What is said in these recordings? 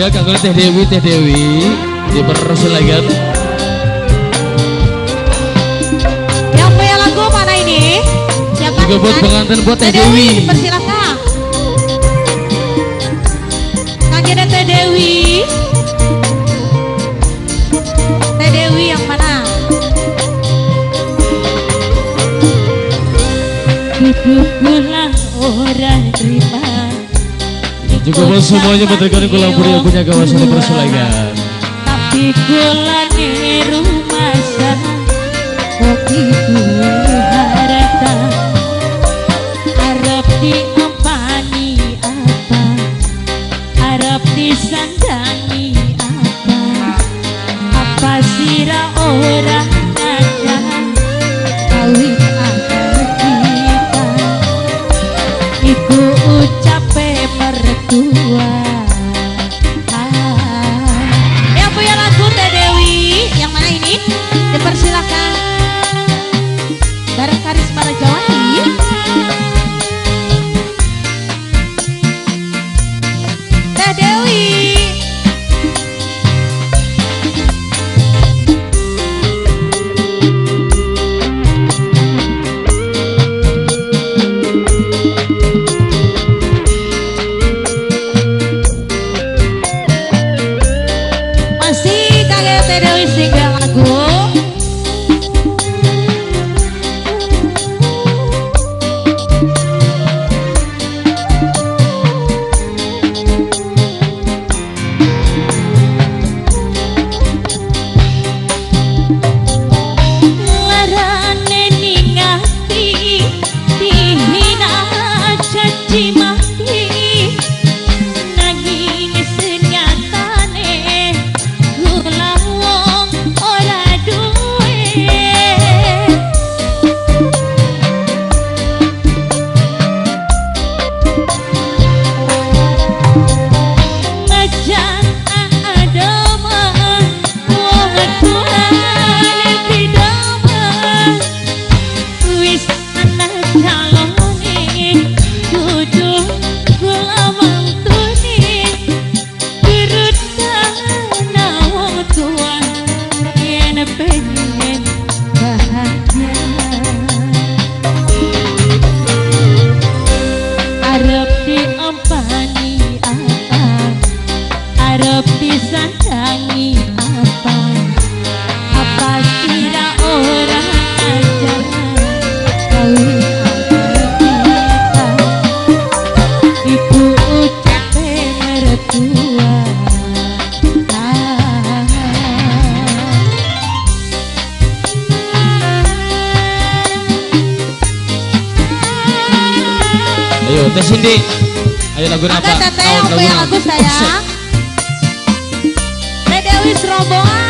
Mangga kanggo Teh Dewi Teh Dewi dipersilakan. Yang punya lagu mana ini? Siapa? Juga buat pengantin buat Teh Dewi. Persilakan. Kang Teh Dewi. Teh Dewi yang mana? Pulang orang terima Juga buat semuanya mendengarkan kulang puri punya kawasan dipersilakan. Tapi kula di rumah sana Kopi harta Arab diampani apa Arab disandangi apa Apa sira orang mertua Ayo Teh Cindy. Ayo lagu apa? Angkat teteh yang Oh, apa? lagu sayang. Teh Dewi Serombongan.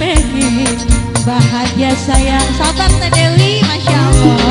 Pengen bahagia sayang Sabar Teh Dewi, Masya Allah.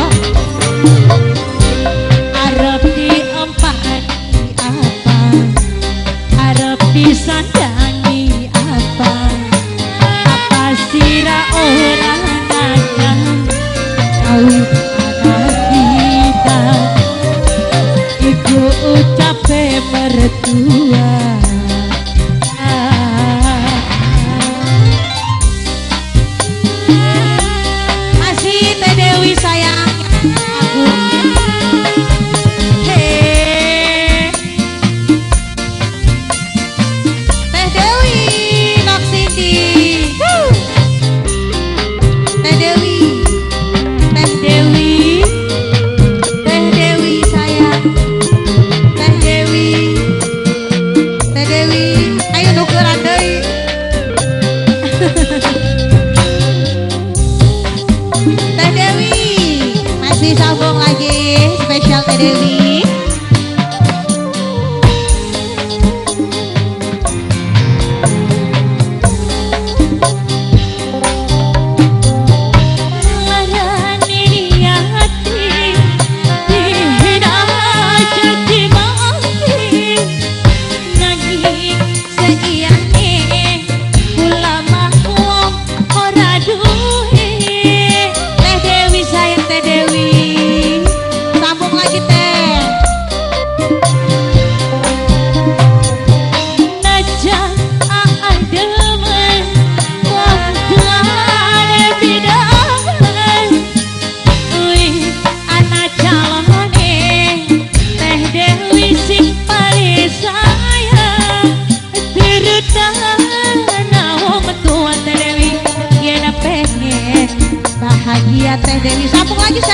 Dewi Sambung lagi sayang